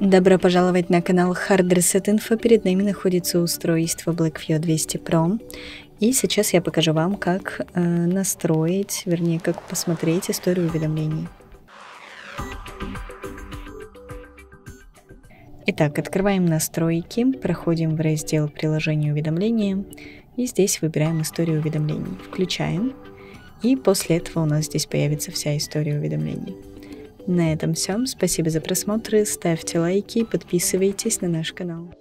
Добро пожаловать на канал Hard Reset Info. Перед нами находится устройство Blackview 200 Pro. И сейчас я покажу вам, как э, настроить, вернее, как посмотреть историю уведомлений. Итак, открываем настройки, проходим в раздел приложения уведомления и здесь выбираем историю уведомлений. Включаем. И после этого у нас здесь появится вся история уведомлений. На этом все. Спасибо за просмотр. Ставьте лайки подписывайтесь на наш канал.